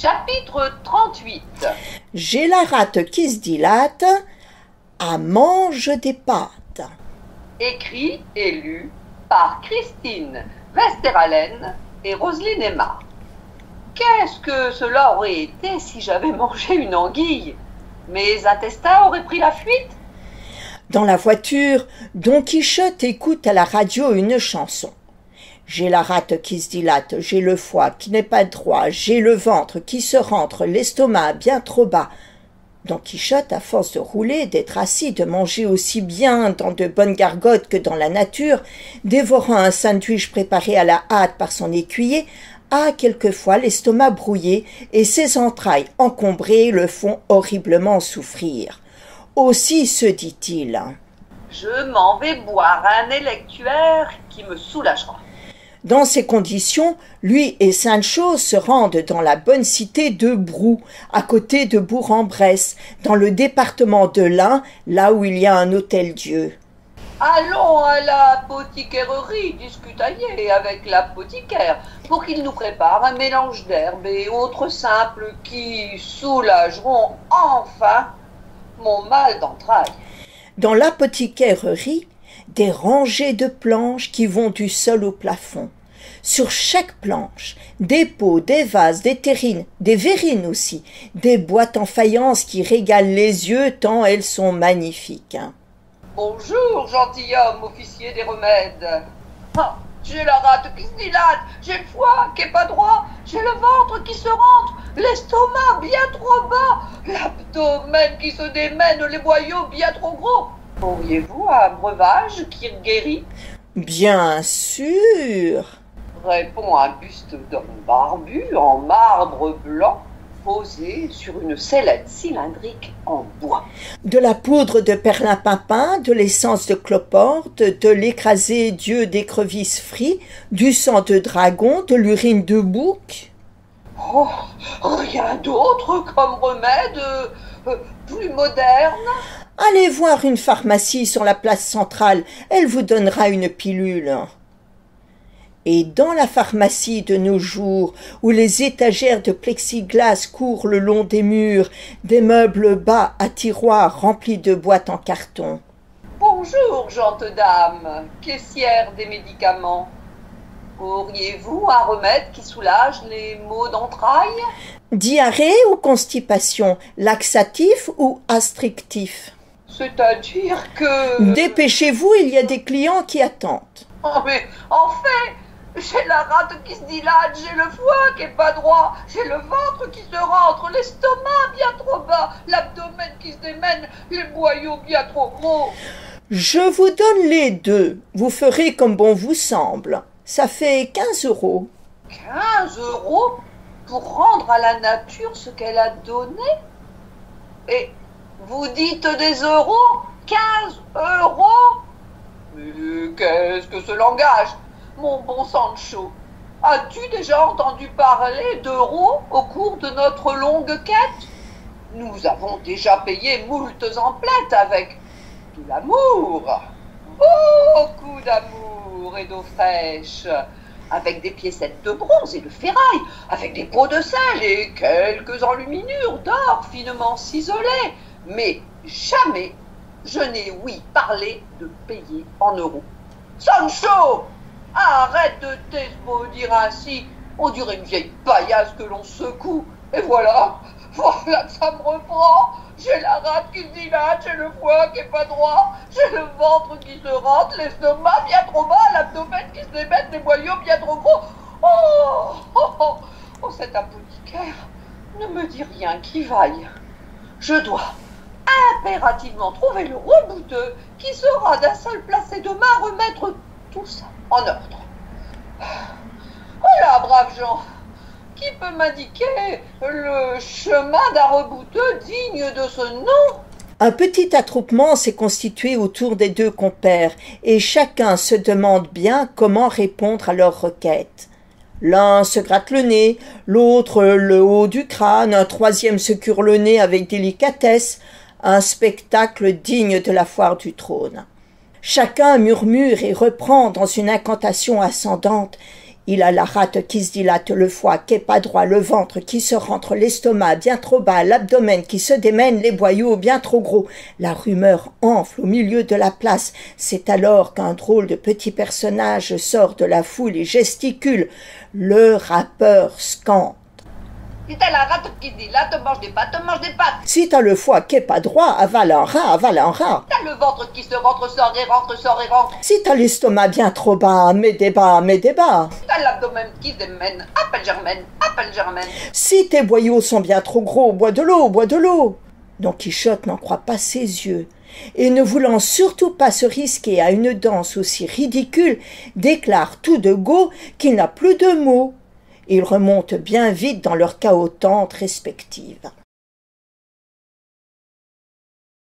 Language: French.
Chapitre 38 J'ai la rate qui se dilate, à mange des pâtes. Écrit et lu par Christine Westeralen et Roselyne Emma. Qu'est-ce que cela aurait été si j'avais mangé une anguille? Mes intestins auraient pris la fuite? Dans la voiture, Don Quichotte écoute à la radio une chanson. J'ai la rate qui se dilate, j'ai le foie qui n'est pas droit, j'ai le ventre qui se rentre, l'estomac bien trop bas. Don Quichotte, à force de rouler, d'être assis, de manger aussi bien dans de bonnes gargotes que dans la nature, dévorant un sandwich préparé à la hâte par son écuyer, a quelquefois l'estomac brouillé et ses entrailles encombrées le font horriblement souffrir. Aussi se dit-il. Je m'en vais boire un électuaire qui me soulagera. Dans ces conditions, lui et Sancho se rendent dans la bonne cité de Brou, à côté de Bourg-en-Bresse, dans le département de l'Ain, là où il y a un hôtel-dieu. Allons à l'apothicairerie discutailler avec l'apothicaire pour qu'il nous prépare un mélange d'herbes et autres simples qui soulageront enfin mon mal d'entrailles. Dans l'apothicaire-rie, des rangées de planches qui vont du sol au plafond. Sur chaque planche, des pots, des vases, des terrines, des verrines aussi, des boîtes en faïence qui régalent les yeux tant elles sont magnifiques. Bonjour, gentilhomme, officier des remèdes. Ah, j'ai la rate qui se dilate, j'ai le foie qui est pas droit, j'ai le ventre qui se rentre, l'estomac bien trop bas, l'abdomen qui se démène, les boyaux bien trop gros. Auriez-vous un breuvage qui guérit? Bien sûr. Répond un buste d'homme barbu en marbre blanc posé sur une sellette cylindrique en bois. De la poudre de perlimpinpin, de l'essence de cloporte, de l'écrasé dieu d'écrevisse frit, du sang de dragon, de l'urine de bouc. Oh, rien d'autre comme remède euh, euh, plus moderne Allez voir une pharmacie sur la place centrale, elle vous donnera une pilule. Et dans la pharmacie de nos jours, où les étagères de plexiglas courent le long des murs, des meubles bas à tiroirs remplis de boîtes en carton. Bonjour, gente dame, caissière des médicaments. Auriez-vous un remède qui soulage les maux d'entrailles? Diarrhée ou constipation, laxatif ou astrictif? C'est-à-dire que... Dépêchez-vous, il y a des clients qui attendent. Oh, mais en fait, j'ai la rate qui se dilate, j'ai le foie qui est pas droit, j'ai le ventre qui se rentre, l'estomac bien trop bas, l'abdomen qui se démène, les boyaux bien trop gros. Je vous donne les deux. Vous ferez comme bon vous semble. Ça fait quinze euros. 15 euros pour rendre à la nature ce qu'elle a donné? Et vous dites des euros? 15 euros? Mais qu'est-ce que ce langage Mon bon Sancho, as-tu déjà entendu parler d'euros au cours de notre longue quête? Nous avons déjà payé moultes emplettes avec de l'amour, beaucoup d'amour et d'eau fraîche, avec des piécettes de bronze et de ferraille, avec des pots de sel et quelques enluminures d'or finement ciselées. Mais jamais je n'ai ouï parler de payer en euros. Sancho Arrête de t'esbaudir ainsi, on dirait une vieille paillasse que l'on secoue. Et voilà, voilà que ça me reprend. J'ai la rate qui se dilate, j'ai le foie qui est pas droit, j'ai le ventre qui se rentre, l'estomac bien trop bas, l'abdomen qui se démène, les boyaux bien trop gros. Oh, oh, oh, oh, cet apothicaire ne me dit rien qui vaille. Je dois impérativement trouver le rebouteux qui sera d'un seul placé de main remettre tout ça en ordre. Voilà, braves gens, qui peut m'indiquer le chemin d'un rebouteux digne de ce nom? Un petit attroupement s'est constitué autour des deux compères, et chacun se demande bien comment répondre à leur requête. L'un se gratte le nez, l'autre le haut du crâne, un troisième se cure le nez avec délicatesse, un spectacle digne de la foire du trône. Chacun murmure et reprend dans une incantation ascendante. Il a la rate qui se dilate, le foie qui est pas droit, le ventre qui se rentre, l'estomac bien trop bas, l'abdomen qui se démène, les boyaux bien trop gros. La rumeur enfle au milieu de la place. C'est alors qu'un drôle de petit personnage sort de la foule et gesticule. Le rappeur scande. Si t'as la rate qui dit là, te mange des pâtes, te mange des pâtes. Si t'as le foie qui est pas droit, avale un rat, avale un rat. T'as le ventre qui se rentre, sort et rentre, sort et rentre. Si t'as l'estomac bien trop bas, mets des bas, mets des bas. T'as l'abdomen qui démène, appelle Germaine, appelle Germaine. Si tes boyaux sont bien trop gros, bois de l'eau, bois de l'eau. Don Quichotte n'en croit pas ses yeux, et ne voulant surtout pas se risquer à une danse aussi ridicule, déclare tout de go qu'il n'a plus de mots. Ils remontent bien vite dans leurs chaos respectives.